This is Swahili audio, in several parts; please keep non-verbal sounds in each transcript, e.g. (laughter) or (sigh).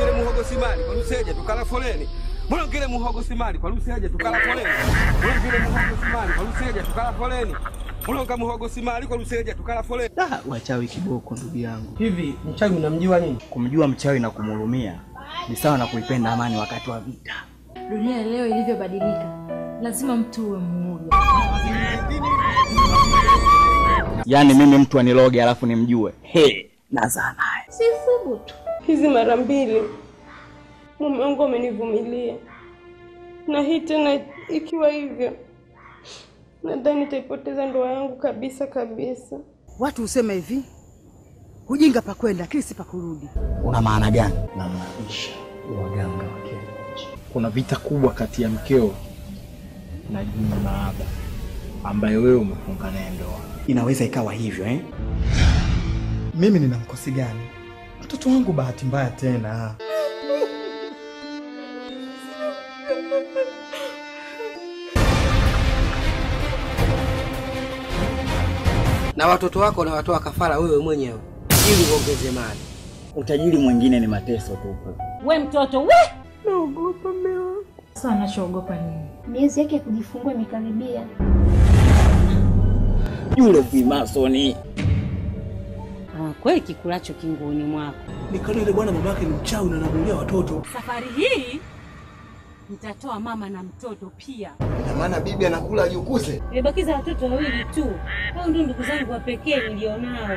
simali kwa luseja tukala foleni mulongele muhogo simali kwa luseja tukala foleni mulongele muhogo simali kwa luseja tukala foleni mulonga muhogo simali kwa luseja tukala foleni Da, wachawi kiboko ndugu yangu. Hivi mchawi unamjua nini? Kumjua mchawi na kumhurumia ni sawa na kuipenda amani wakati wa vita. Dunia leo ilivyobadilika, lazima mtu uwe mmoja. Yaani mimi mtu aniloge alafu nimjue. He, nazaa naye. Si. Hizi mara mbili mume wangu amenivumilia, na hii tena ikiwa hivyo, nadhani nitaipoteza ndoa yangu kabisa kabisa. Watu husema hivi, ujinga pa kwenda lakini si pa kurudi. Una maana gani? na maanisha waganga wa kienyeji. Kuna vita kubwa kati ya mkeo na jini Maaba ambaye wewe umefunga naye ndoa. Inaweza ikawa hivyo eh? Mimi nina mkosi gani? Mtoto wangu bahati mbaya tena. Na watoto wako unawatoa kafara wewe mwenyewe ili uongeze mali. Utajiri mwingine ni mateso tu. We mtoto we! Naogopa mume wangu. Sasa anachoogopa nini? Miezi yake ya kujifungua imekaribia. Yule Freemasoni. Kweli kikulacho kinguni mwako. Nikaona yule bwana babake ni mchawi na anamulia watoto. Safari hii nitatoa mama na mtoto pia. Ina maana bibi anakula ajukuze. Nimebakiza watoto wawili tu. Hao ndio ndugu zangu wa pekee nilionao.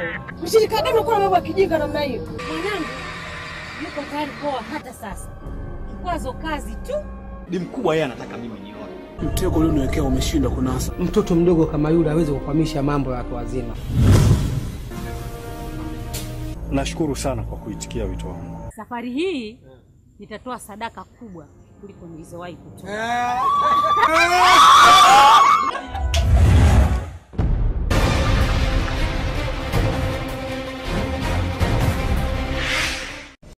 Mshirika gani unakuwa na mambo ya kijinga namna hiyo? Mwanangu yuko tayari kuoa hata sasa. Kikwazo kazi tu. Bi mkubwa yeye anataka mimi ni Mtego ulioniwekea umeshindwa kunasa. Mtoto mdogo kama yule hawezi kukwamisha mambo ya watu wazima. Nashukuru sana kwa kuitikia wito wangu. Safari hii nitatoa sadaka kubwa kuliko nilizowahi kutoa. (laughs)